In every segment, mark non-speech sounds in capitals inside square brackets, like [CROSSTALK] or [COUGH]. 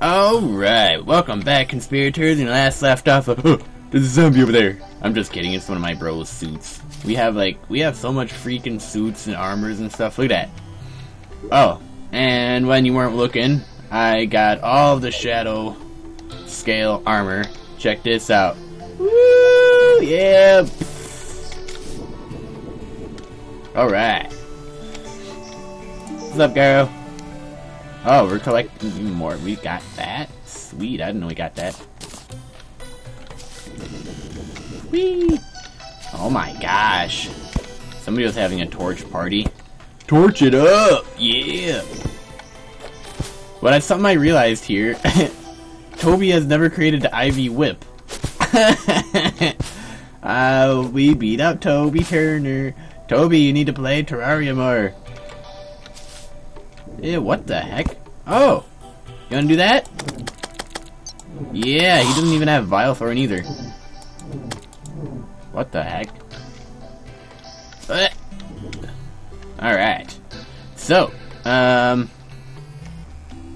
Alright, welcome back, conspirators. And last left off, of, oh, there's a zombie over there. I'm just kidding, it's one of my bros' suits. We have, like, we have so much freaking suits and armors and stuff. Look at that. Oh, and when you weren't looking, I got all the shadow scale armor. Check this out. Woo! Yeah! Alright. What's up, girl? Oh, we're collecting even more. We got that? Sweet, I didn't know we got that. Whee! Oh my gosh. Somebody was having a torch party. Torch it up! Yeah! But that's something I realized here. [LAUGHS] Toby has never created the Ivy Whip. [LAUGHS] uh, we beat up Toby Turner. Toby, you need to play Terraria more. Yeah, what the heck? Oh! You wanna do that? Yeah, he doesn't even have Vile Thorn either. What the heck? Uh, Alright. So, um...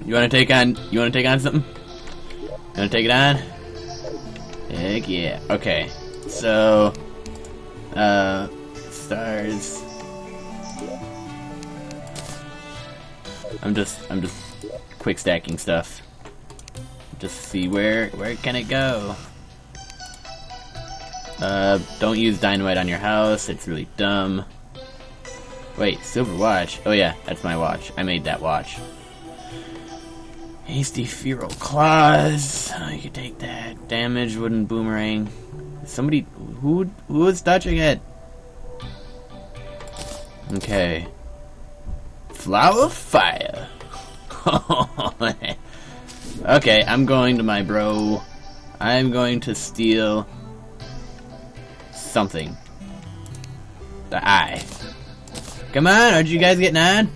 You wanna take on... You wanna take on something? You wanna take it on? Heck yeah. Okay. So... Uh... Stars... I'm just... I'm just quick stacking stuff. Just see where... Where can it go? Uh, don't use dynamite on your house. It's really dumb. Wait, silver watch. Oh yeah, that's my watch. I made that watch. Hasty feral claws. Oh, you can take that. Damage wooden boomerang. Somebody who who was it? Okay. Flower fire. [LAUGHS] okay, I'm going to my bro. I'm going to steal something. The eye. Come on, aren't you guys getting on?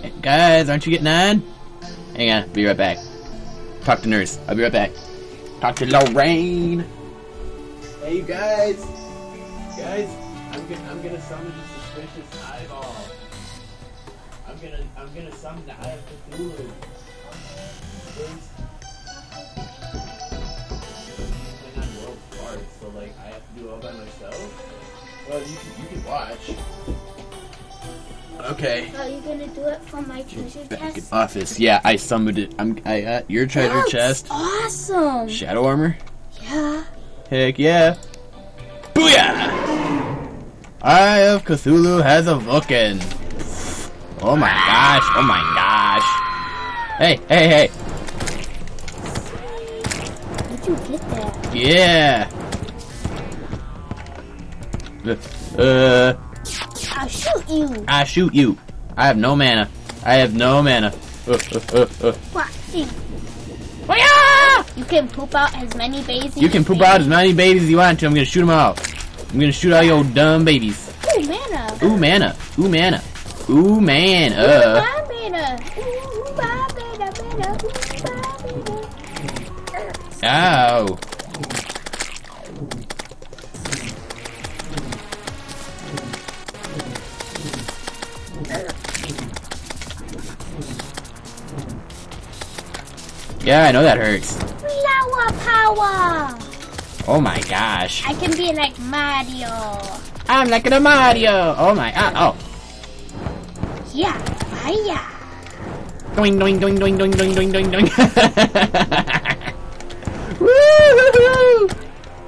Hey, guys, aren't you getting on? Hang on, be right back. Talk to nurse. I'll be right back. Talk to Lorraine. Hey, you guys. Guys, I'm gonna, I'm gonna summon a suspicious eyeball. I'm gonna, I'm gonna summon the Eye of Cthulhu. Please. Been on world parts, so like I have to do it all by myself. Well, you can, you can watch. Okay. Are you gonna do it for my treasure Back chest? office. Yeah, I summoned it. I'm. I got your treasure That's chest. Awesome. Shadow armor. Yeah. Heck yeah. Booyah! Eye of Cthulhu has a Vulcan. Oh my gosh, oh my gosh. Hey, hey, hey. Where'd you get that? Yeah. Uh, I'll shoot you. I shoot you. I have no mana. I have no mana. Uh, uh, uh, uh. What? You can poop out as many babies. You can poop out as many babies as you want to. I'm gonna shoot them all. I'm gonna shoot all your dumb babies. Ooh, mana. Ooh, mana. Ooh, mana. Ooh, man. Uh. my mana. Ooh, my mana, mana. Ooh, my mana. Ow. Yeah, I know that hurts. Flower power. Oh my gosh. I can be like Mario. I'm like a Mario. Oh my. Ah, oh. Yeah, fire. Doing, doing, doing, doing, doing, doing, doing, doing, doing. [LAUGHS]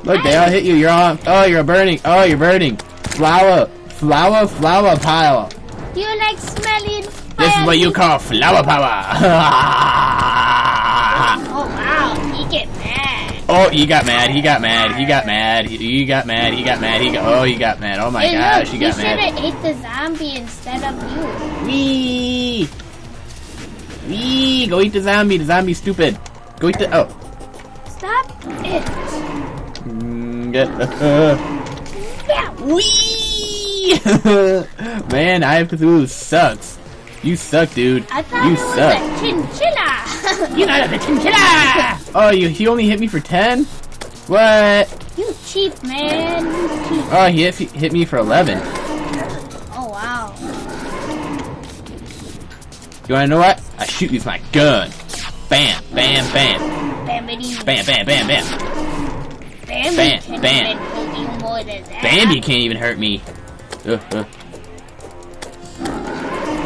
Look, they all hit you. You're on. Oh, you're burning. Oh, you're burning. Flower, flower, flower pile. You like smelling fire? This is what you call flower power. [LAUGHS] Oh wow, he get mad. Oh, he got mad. He got mad. He got mad. He, got mad. He got mad. He got. Oh, he got mad. Oh my hey, gosh, look, he you got should have ate the zombie instead of you. Wee! Wee! Go eat the zombie. The zombie's stupid. Go eat the. Oh. Stop it. Mm, get- uh, Yeah. Wee! [LAUGHS] Man, I have Cthulhu sucks. You suck, dude. I thought you it was suck. a chinchilla. [LAUGHS] You're not a chinchilla! Oh, you, he only hit me for 10? What? you cheap man. You cheap. Oh, he hit, hit me for 11. Oh wow. You wanna know what? I shoot you with my gun. Bam, bam, bam, Bambi. bam, bam, bam, bam. Bambi Bam, can bam. even hurt you more than that. Bambi can't even hurt me. Uh, uh.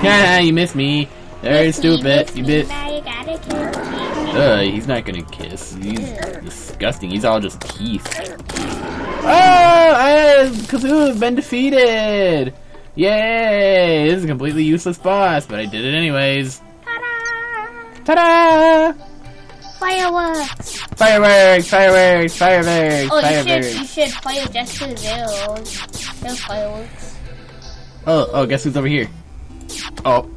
Yeah, you missed me. Very me, stupid. You bit. Now you gotta kiss me. Uh, he's not gonna kiss. He's disgusting. He's all just teeth. Oh, I, Cthulhu has been defeated! Yay! This is a completely useless boss, but I did it anyways. Ta-da! Ta-da! Fireworks! Fireworks! Fireworks! Fireworks! Oh, you fireworks! should you should fire just to those. Those fireworks. Oh, oh, guess who's over here? Oh,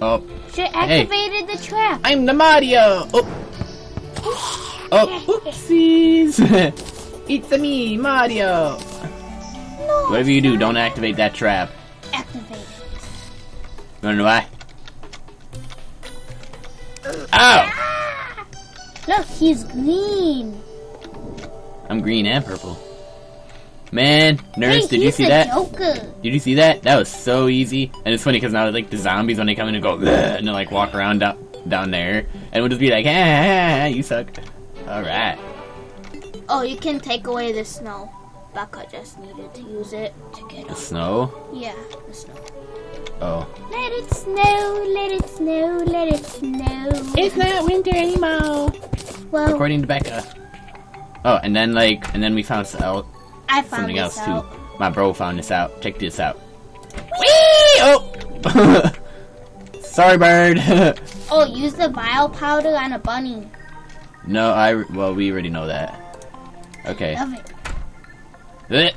oh, Activated the trap. I'm the Mario! Oh, [GASPS] oh, oopsies! [LAUGHS] it's me, Mario! No. Whatever you do, don't activate that trap. activate. You wanna know why? Ow! Look, he's green. I'm green and purple. Man, nurse, hey, did you see a that? Joker. Did you see that? That was so easy. And it's funny because now like the zombies when they come in and go and they like walk around down down there and we'll just be like, ah, you suck. All right. Oh, you can take away the snow. Becca just needed to use it to get The up. snow. Yeah, the snow. Oh. Let it snow, let it snow, let it snow. It's not winter anymore. well, According to Becca. Oh, and then like, and then we found out I found something else out. too. My bro found this out. Check this out. Whee! Oh. [LAUGHS] Sorry, bird. [LAUGHS] Oh, use the vile powder on a bunny. no, I. Well, we already know that. Okay. Love it.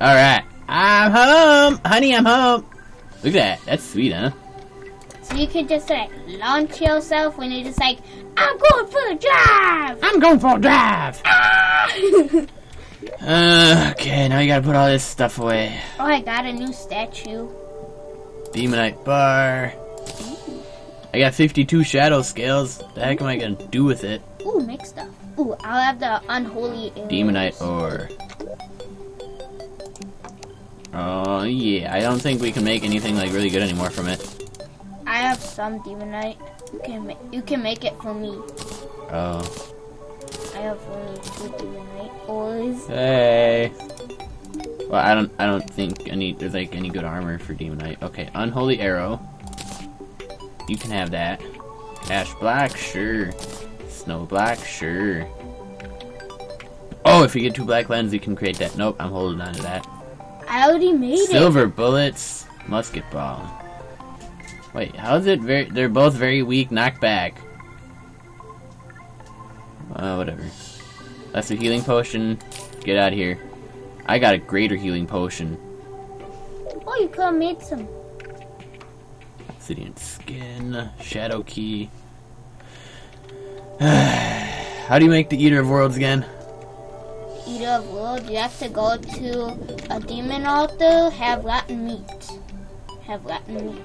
All right. I'm home, honey. I'm home. Look at that. That's sweet, huh? So you can just like launch yourself when you're just like, I'm going for a drive. I'm going for a drive. Ah! [LAUGHS] Uh, okay, now you gotta put all this stuff away. oh, I got a new statue. Demonite bar. I got 52 shadow scales. The heck am I gonna do with it? Ooh, make stuff. Ooh, I'll have the unholy arrows. Demonite ore. Oh yeah, I don't think we can make anything like really good anymore from it. I have some demonite. You can you can make it for me. Oh, I have only two demonite ores. hey. Well, I don't, I don't think any there's like any good armor for demonite. Okay, unholy arrow. You can have that. Ash black, sure. Snow black, sure. Oh, if you get two black lens, you can create that. Nope, I'm holding on to that. I already made it. Silver bullets, musket ball. Wait, how is it very? They're both very weak knockback. Uh, whatever. That's a healing potion. Get out of here. I got a greater healing potion. Oh, you could have made some. Obsidian skin, shadow key. [SIGHS] How do you make the Eater of Worlds again? Eater of world, you have to go to a demon altar, have rotten meat. Have rotten meat.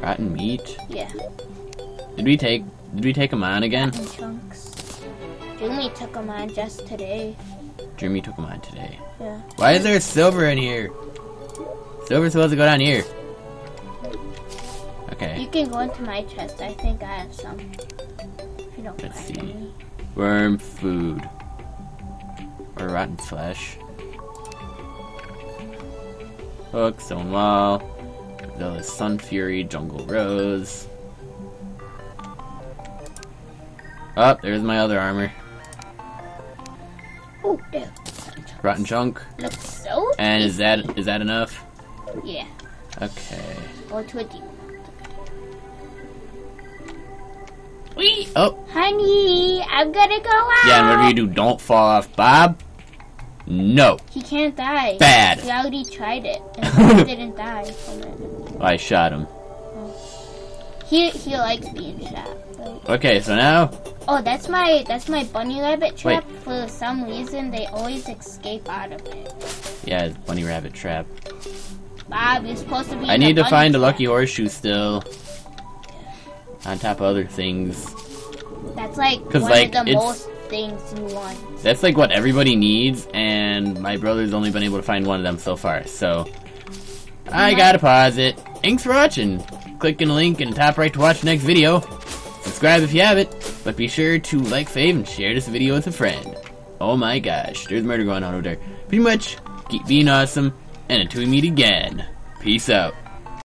Rotten meat. Yeah, Did we take? Did we take him on again? in chunks. Jimmy took them on just today. Jeremy took them on today. Yeah. Why is there silver in here? Silver's supposed to go down here. Okay. You can go into my chest. I think I have some. If you don't Let's see. any. Worm food. Or rotten flesh. Hook, stone wall. The Sun Fury, Jungle Rose. Oh, there's my other armor. Oh, ew. Rotten chunk. Looks so. And is that is that enough? Yeah. Okay. A demon. Whee! Oh, Honey, I'm gonna go out. yeah, and whatever you do, don't fall off, Bob. No. He can't die. Bad. We already tried it, and [LAUGHS] he didn't die from it. I shot him. He he likes being shot. Right? Okay, so now Oh, that's my that's my bunny rabbit trap. For some reason, they always escape out of it. Yeah, it's bunny rabbit trap. Ah, Bob, you're supposed to be. I need to find a lucky horseshoe still. On top of other things. That's like one like, of the most things you want. That's like what everybody needs, and my brother's only been able to find one of them so far, so. I gotta pause it. Thanks for watching. Click in the link in the top right to watch the next video. Subscribe if you haven't. But be sure to like, fave, and share this video with a friend. Oh my gosh, there's murder going on over there. Pretty much, keep being awesome, and until we meet again, peace out.